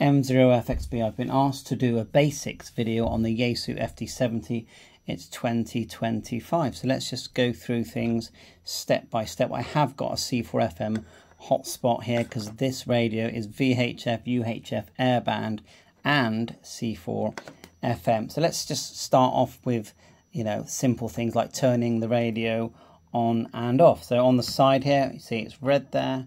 M0FXB. I've been asked to do a basics video on the Yaesu FT70. It's 2025. So let's just go through things step by step. I have got a C4FM hotspot here because this radio is VHF, UHF, airband and C4 FM. So let's just start off with, you know, simple things like turning the radio on and off. So on the side here, you see it's red there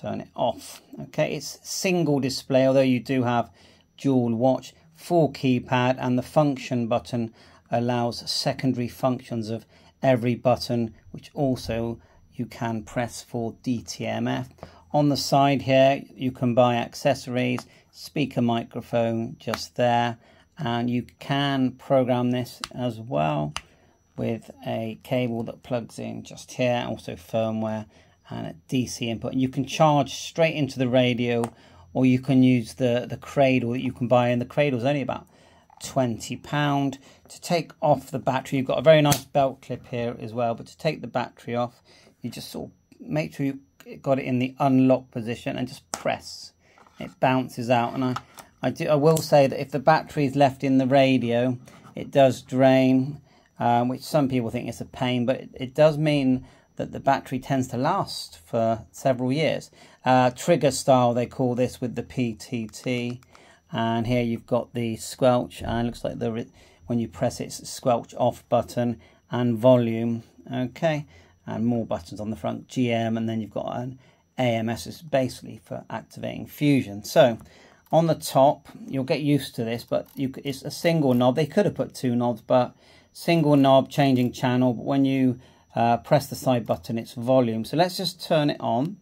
turn it off. Okay, it's single display, although you do have dual watch, full keypad, and the function button allows secondary functions of every button, which also you can press for DTMF. On the side here, you can buy accessories, speaker microphone just there, and you can program this as well with a cable that plugs in just here, also firmware and DC input. And you can charge straight into the radio or you can use the, the cradle that you can buy. And the cradle is only about £20. To take off the battery, you've got a very nice belt clip here as well. But to take the battery off, you just sort of make sure you got it in the unlock position and just press. It bounces out. And I, I, do, I will say that if the battery is left in the radio, it does drain, um, which some people think is a pain, but it, it does mean that the battery tends to last for several years. Uh, trigger style, they call this with the PTT. And here you've got the squelch, and it looks like the when you press it, it's squelch off button and volume. Okay, and more buttons on the front, GM, and then you've got an AMS, is basically for activating fusion. So on the top, you'll get used to this, but you, it's a single knob. They could have put two knobs, but single knob changing channel. But when you uh, press the side button, it's volume. So let's just turn it on.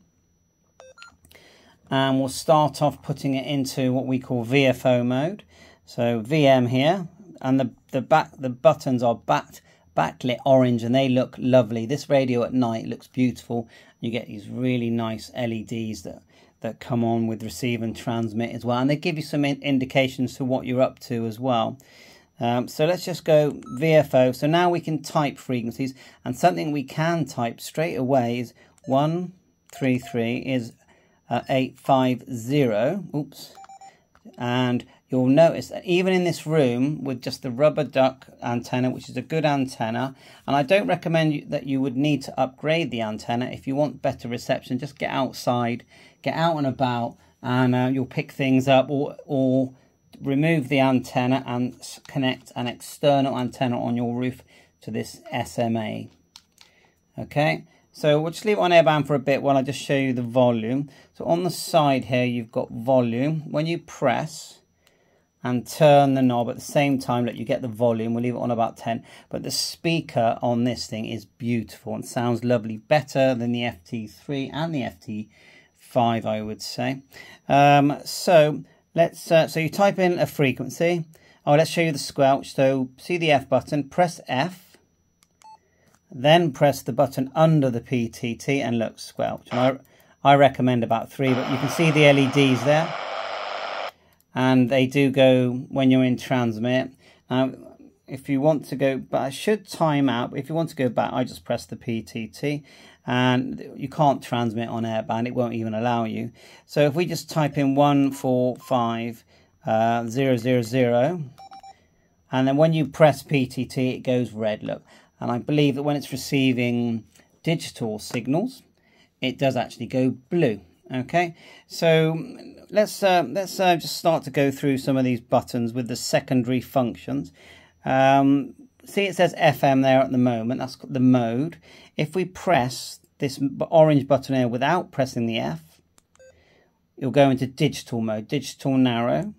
And we'll start off putting it into what we call VFO mode. So VM here, and the, the back the buttons are back, backlit orange and they look lovely. This radio at night looks beautiful. You get these really nice LEDs that that come on with receive and transmit as well. And they give you some indications to what you're up to as well. Um, so let's just go VFO. So now we can type frequencies and something we can type straight away is 133 is uh, 850. Oops. And you'll notice that even in this room with just the rubber duck antenna, which is a good antenna, and I don't recommend that you would need to upgrade the antenna. If you want better reception, just get outside, get out and about, and uh, you'll pick things up or, or remove the antenna and connect an external antenna on your roof to this SMA. Okay, so we'll just leave it on airband for a bit while I just show you the volume. So on the side here, you've got volume. When you press and turn the knob at the same time, let you get the volume. We'll leave it on about 10. But the speaker on this thing is beautiful and sounds lovely. Better than the FT3 and the FT5, I would say. Um, so Let's uh, so you type in a frequency. Oh, let's show you the squelch. So see the F button, press F, then press the button under the PTT and look squelch. And I I recommend about three, but you can see the LEDs there, and they do go when you're in transmit. Now, if you want to go, but I should time out. If you want to go back, I just press the PTT, and you can't transmit on airband it won't even allow you. So if we just type in 145 uh, 000 and then when you press PTT it goes red look. And I believe that when it's receiving digital signals it does actually go blue okay? So let's uh, let's uh, just start to go through some of these buttons with the secondary functions. Um, see it says FM there at the moment, that's the mode. If we press this orange button here without pressing the F, you'll go into digital mode, digital narrow,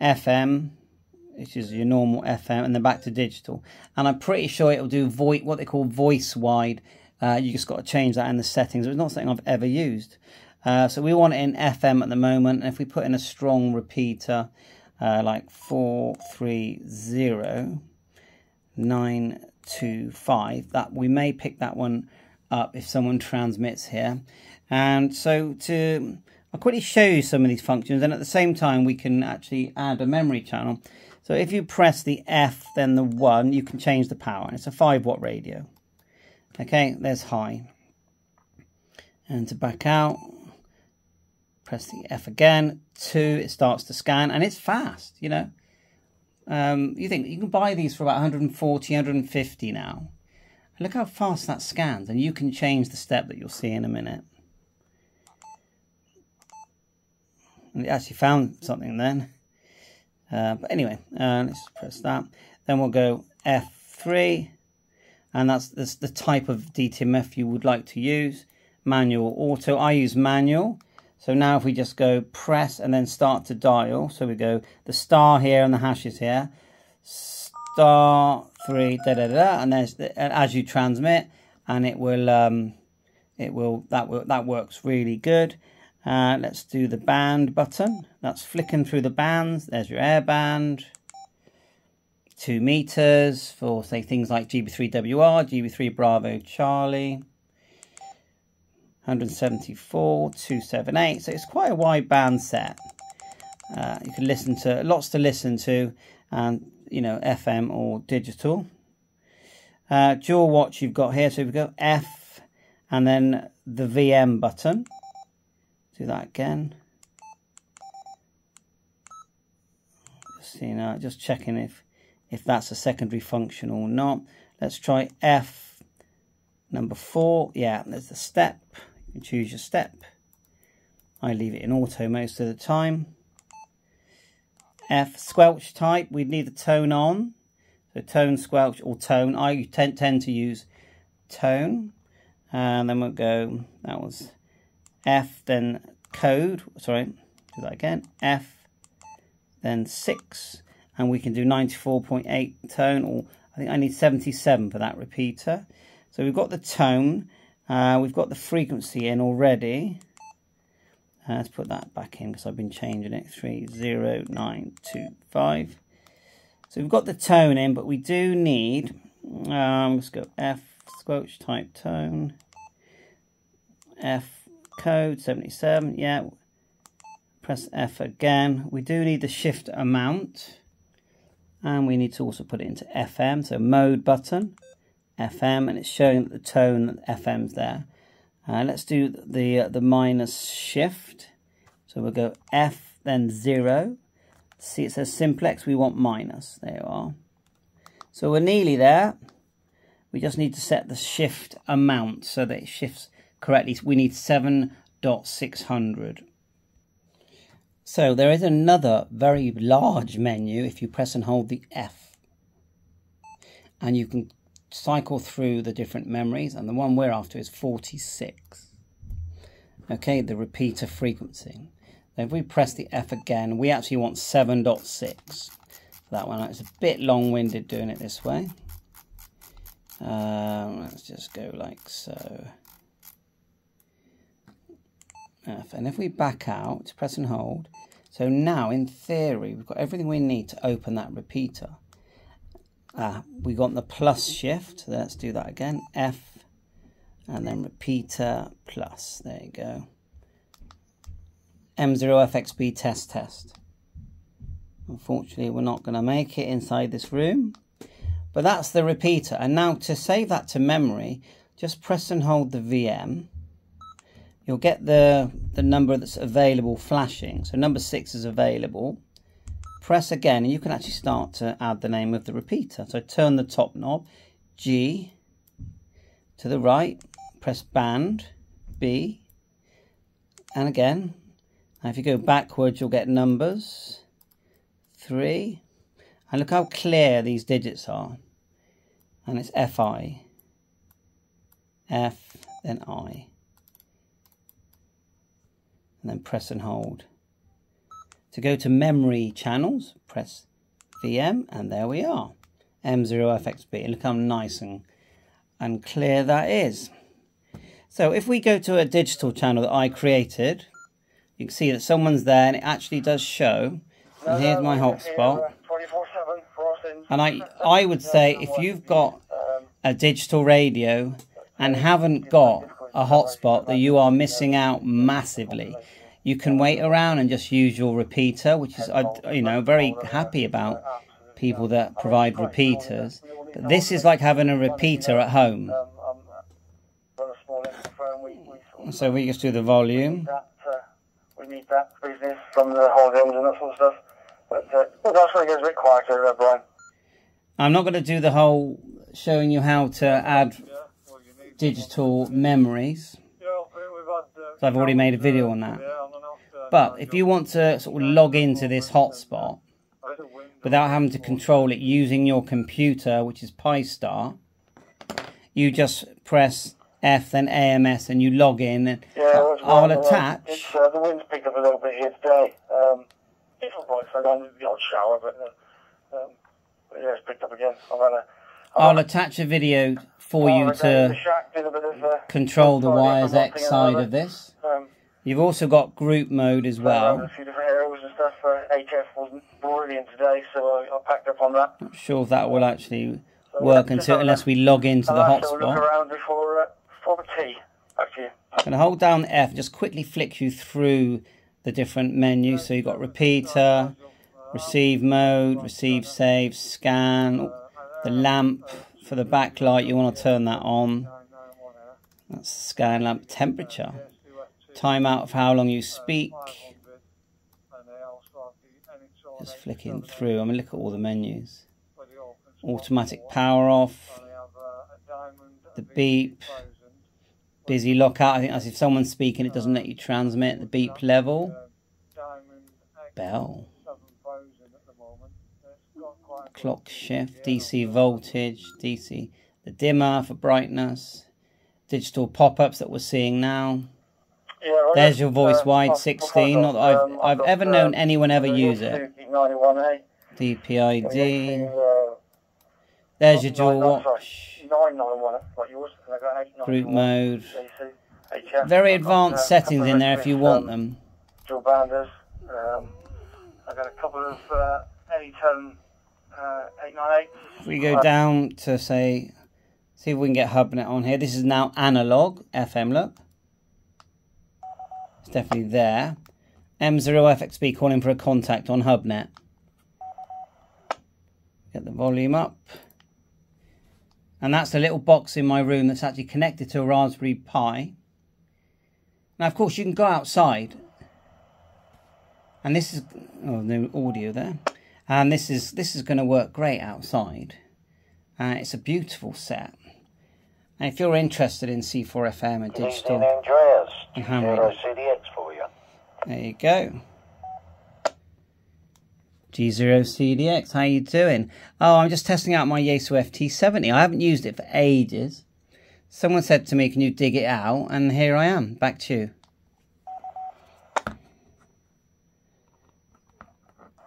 FM, which is your normal FM, and then back to digital. And I'm pretty sure it'll do what they call voice wide. Uh, you just got to change that in the settings. It's not something I've ever used. Uh, so we want it in FM at the moment. And if we put in a strong repeater, uh, like 430, 925 that we may pick that one up if someone transmits here. And so to I'll quickly show you some of these functions and at the same time we can actually add a memory channel. So if you press the F then the 1 you can change the power and it's a 5 watt radio. Okay there's high. And to back out press the F again. Two, it starts to scan, and it's fast, you know. Um, you think you can buy these for about 140, 150 now. Look how fast that scans, and you can change the step that you'll see in a minute. And it actually found something then. Uh, but anyway, uh, let's press that. Then we'll go F3, and that's, that's the type of DTMF you would like to use. Manual, auto. I use manual. So now if we just go press and then start to dial. So we go the star here and the hashes here. Star three da da da, and there's the, and as you transmit, and it will um, it will that will that works really good. Uh, let's do the band button. That's flicking through the bands. There's your air band. Two meters for say things like GB3WR, GB3 Bravo Charlie. 174, 278. So it's quite a wide band set. Uh, you can listen to lots to listen to, and you know FM or digital. Uh, dual watch you've got here. So we go F, and then the VM button. Do that again. Just know, just checking if if that's a secondary function or not. Let's try F number four. Yeah, there's the step. You choose your step. I leave it in auto most of the time. F squelch type, we'd need the tone on. So tone, squelch, or tone. I tend, tend to use tone. And then we'll go, that was F, then code, sorry, do that again. F, then 6. And we can do 94.8 tone, or I think I need 77 for that repeater. So we've got the tone. Uh, we've got the frequency in already. Uh, let's put that back in because I've been changing it. 30925. So we've got the tone in, but we do need, um, let's go F, squelch type tone. F code 77, yeah. Press F again. We do need the shift amount. And we need to also put it into FM, so mode button. FM and it's showing the tone that FM's there. Uh, let's do the uh, the minus shift. So we'll go F then zero. See it says simplex, we want minus. There you are. So we're nearly there. We just need to set the shift amount so that it shifts correctly. We need 7.600. So there is another very large menu if you press and hold the F. And you can cycle through the different memories, and the one we're after is 46. Okay, the repeater frequency. If we press the F again, we actually want 7.6. That one, it's a bit long-winded doing it this way. Um, let's just go like so. And if we back out, press and hold. So now, in theory, we've got everything we need to open that repeater. Ah, we got the plus shift. Let's do that again. F and then repeater plus. There you go. M0FXB test test. Unfortunately, we're not going to make it inside this room. But that's the repeater. And now to save that to memory, just press and hold the VM. You'll get the, the number that's available flashing. So number 6 is available press again and you can actually start to add the name of the repeater. So turn the top knob, G to the right, press band, B, and again. Now if you go backwards you'll get numbers, 3, and look how clear these digits are. And it's FI, F, then I. And then press and hold. To go to memory channels, press VM, and there we are. M0FXB. Look how nice and, and clear that is. So if we go to a digital channel that I created, you can see that someone's there and it actually does show. And here's my hotspot. And I, I would say if you've got a digital radio and haven't got a hotspot, that you are missing out massively you can wait around and just use your repeater, which is, you know, very happy about people that provide repeaters. But this is like having a repeater at home. So we just do the volume. we need that business from the holidays and that sort of stuff. But uh, when it gets a bit quieter, uh, Brian. I'm not going to do the whole showing you how to add digital memories. So I've already made a video on that. But if you want to sort of log into this hotspot without having to control it using your computer, which is Pi-Star, you just press F then AMS and you log in. And Yeah, I'll attach. It's, uh, the wind's picked up a little bit here today. Um, it's all right, so I don't need the odd shower, but, uh, um, but yeah, it's picked up again. I've had a. I'll attach a video for you I've to a shack, a bit of, uh, control the WIRES-X side of this. Um, You've also got group mode as well. a few different areas and stuff. Uh, HF wasn't brilliant today, so I, I packed up on that. Not sure if that will actually work until unless we log into the to look hotspot. around before, uh, the tea. To. I'm going to hold down F just quickly flick you through the different menus. So you've got repeater, receive mode, receive save, scan, the lamp for the backlight. You want to turn that on. That's the scan lamp temperature. Timeout of how long you speak. Just flicking through. I mean, look at all the menus. Automatic power off. The beep. Busy lockout. I think that's if someone's speaking, it doesn't let you transmit. The beep level. Bell. Clock shift. DC voltage. DC. The dimmer for brightness. Digital pop-ups that we're seeing now. There's your voice um, wide I've- 16. Not that I've, um, I've ever known um, anyone ever use it. DPID. Uh, There's your dual watch. 991, like yours. and I got eight Group 991. mode. Very advanced uh, settings in there if you want them. Dual banders. Um, I got a couple of uh, Anytone uh, 898. If we go down to say, see if we can get HubNet on here. This is now analog FM. Look, definitely there. M0FXB calling for a contact on HubNet. Get the volume up. And that's the little box in my room that's actually connected to a Raspberry Pi. Now, of course, you can go outside. And this is oh, no audio there. And this is this is going to work great outside. Uh, it's a beautiful set. And if you're interested in C4FM and digital, And how Zero many? CDX for you. There you go. G0CDX, how you doing? Oh, I'm just testing out my Yaesu FT70. I haven't used it for ages. Someone said to me, can you dig it out? And here I am, back to you.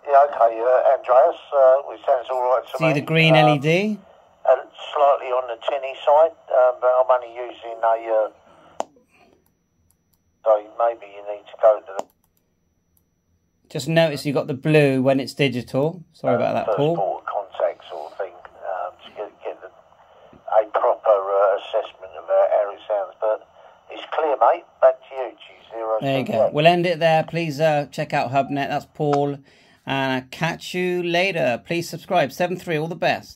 Yeah, okay, uh, Andreas, uh, we sounds all right to See me. the green Um, LED? uh, slightly on the tinny side, uh, but I'm only using a. Uh, so maybe you need to go to the Just notice you got the blue when it's digital. Sorry about that, Paul. port contact sort of thing um, to get, get the, a proper uh, assessment of uh, how it sounds. But it's clear, mate. Back to you, G0. There you go. We'll end it there. Please uh, check out HubNet. That's Paul. And uh, catch you later. Please subscribe. 7 3. All the best.